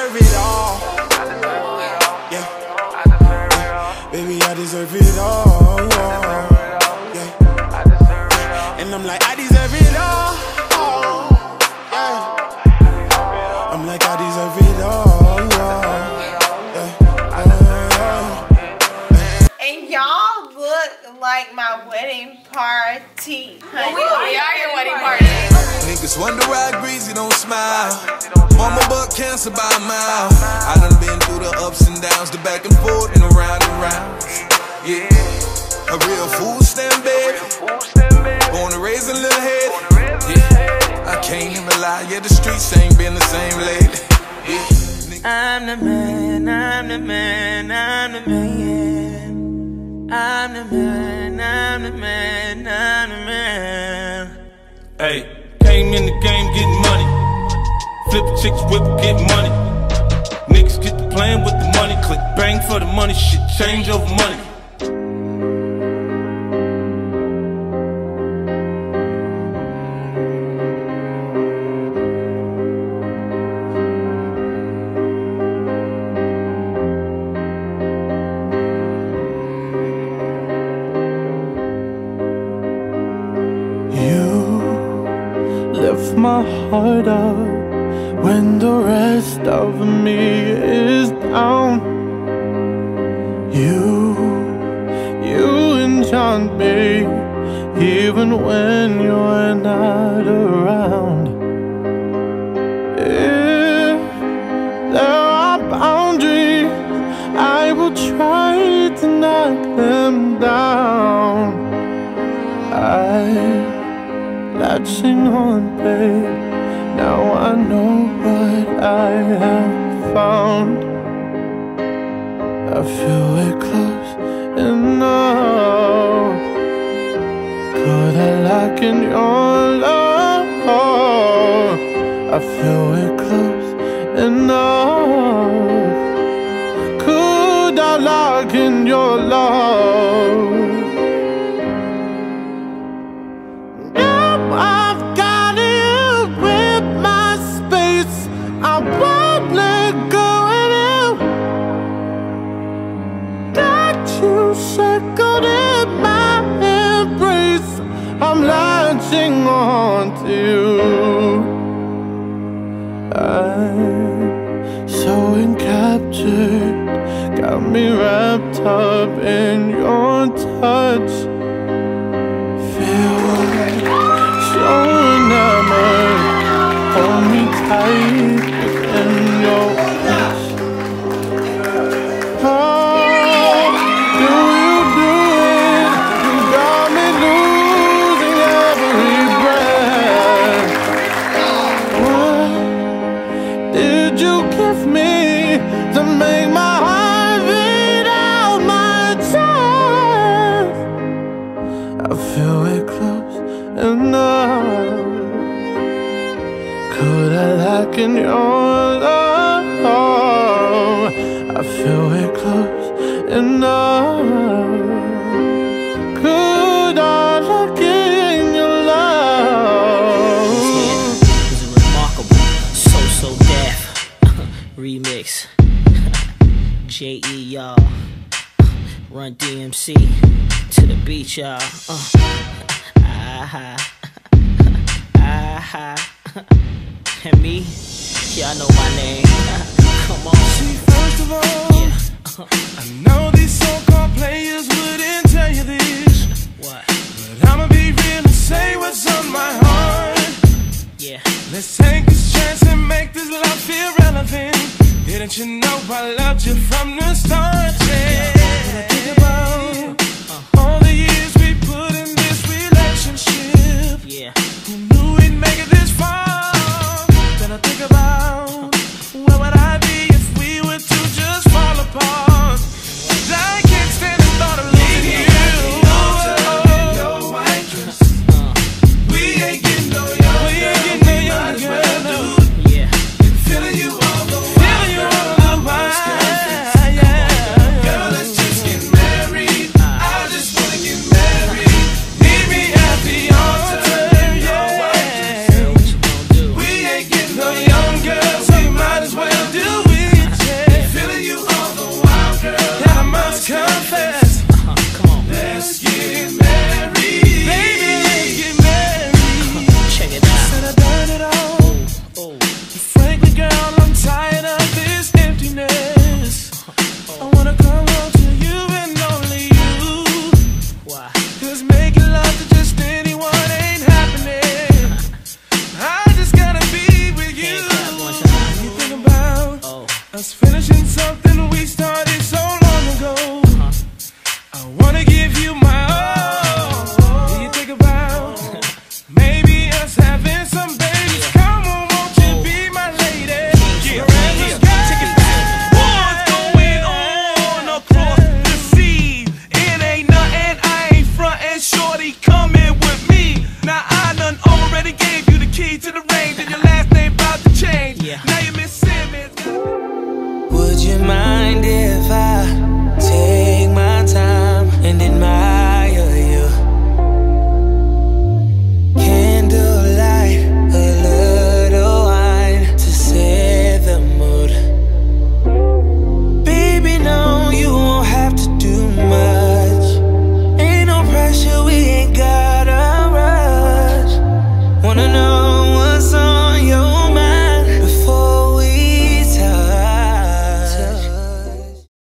deserve it all. Yeah. Baby, I deserve it all. Yeah. And I'm like, I deserve it all. Yeah. I'm like, I deserve it all. Yeah. And y'all look like my wedding party. Honey. We, we are your wedding party. Niggas wonder why Greasy don't smile. Mama buck cancer by a mile. I done been through the ups and downs, the back and forth and around and round. Yeah, a real fool stand baby. Born and raised a little head. Yeah, I can't even lie. Yeah, the streets ain't been the same lately. Yeah. I'm the man, I'm the man, I'm the man. I'm the man, I'm the man, I'm the man. Hey, Flip chicks, whip, get money. Niggas get to playing with the money. Click bang for the money. Shit change over money. My heart up when the rest of me is down. You, you enchant me even when you're not around. If there are boundaries, I will try to knock them down. I'm latching on, babe. Have found. I feel it close enough. Could I lock in your love? I feel it close enough. Could I lock in your love? Latching on to you. I'm so encaptured, got me wrapped up in your touch. In your love? I feel it close enough. Could I lock in your love? was a remarkable So So Deaf remix. J E y'all. Run DMC to the beach, y'all. Uh. Ah ah. And me, y'all know my name. Come on. See, first of all, yeah. I know these so-called players wouldn't tell you this, What? but I'ma be real and say what's on my heart. Yeah. Let's take this chance and make this love feel relevant. Didn't you know I loved you from the start? something we started. So